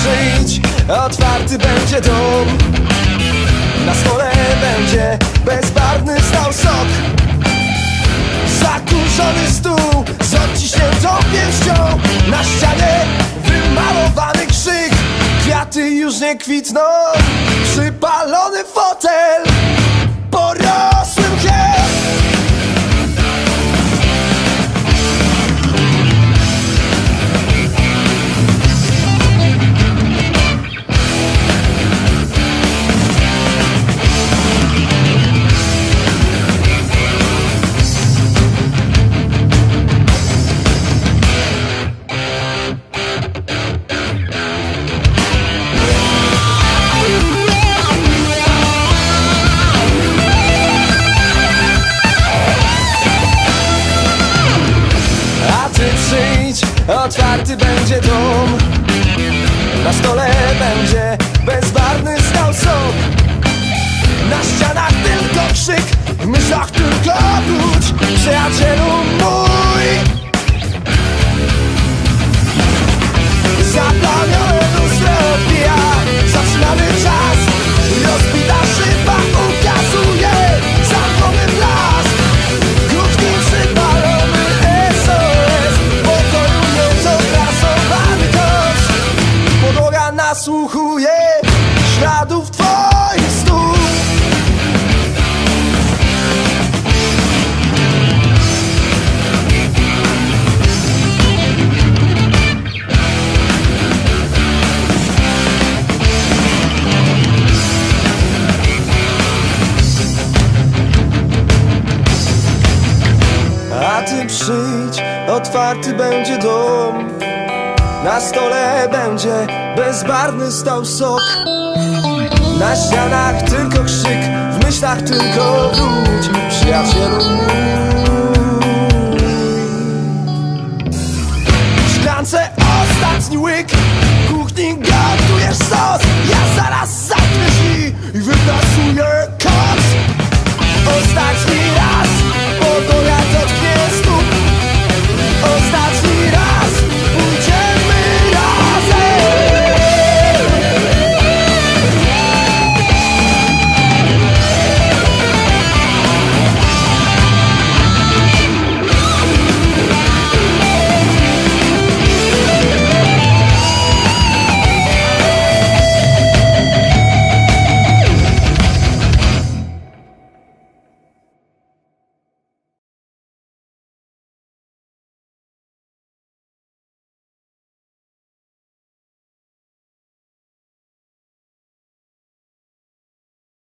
przyjdź, otwarty będzie dom. Na stole będzie bezbarwny stał sok. Zakurzony stół z odciśniętą pięścią Na ścianie wymalowany krzyk. Kwiaty już nie kwitną. Przypalony fotel otwarty będzie dom. Na stole będzie bezbarwny stał sok. Na ścianach tylko krzyk, w myślach tylko wróć Przyjacielu Podłoga nasłuchuje Śladów twoich stóp. A ty otwarty będzie dom Na stole będzie bezbarwny stał sok. Na ścianach tylko krzyk, w myślach tylko wróć Przyjacielu W szklance ostatni łyk W kuchni gotujesz sos. Ja zaraz zamknę i wypnę